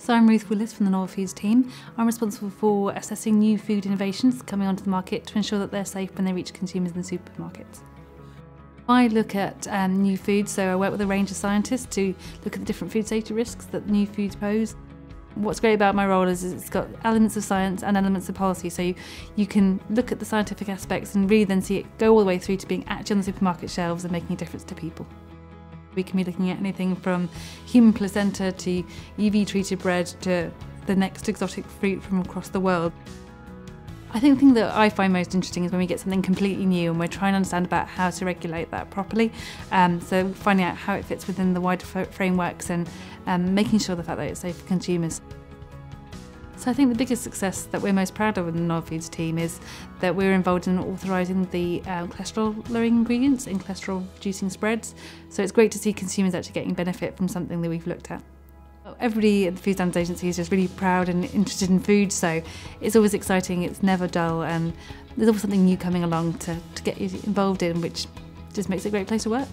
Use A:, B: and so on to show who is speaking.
A: So I'm Ruth Willis from the Novel Foods team. I'm responsible for assessing new food innovations coming onto the market to ensure that they're safe when they reach consumers in the supermarkets. I look at um, new foods, so I work with a range of scientists to look at the different food safety risks that new foods pose. What's great about my role is it's got elements of science and elements of policy, so you, you can look at the scientific aspects and really then see it go all the way through to being actually on the supermarket shelves and making a difference to people. We can be looking at anything from human placenta to UV-treated bread to the next exotic fruit from across the world. I think the thing that I find most interesting is when we get something completely new and we're trying to understand about how to regulate that properly. Um, so finding out how it fits within the wider frameworks and um, making sure the fact that it's safe for consumers. So I think the biggest success that we're most proud of in the Novel Foods team is that we're involved in authorising the um, cholesterol lowering ingredients in cholesterol reducing spreads. So it's great to see consumers actually getting benefit from something that we've looked at. Everybody at the Food Standards Agency is just really proud and interested in food, so it's always exciting, it's never dull, and there's always something new coming along to, to get you involved in, which just makes it a great place to work.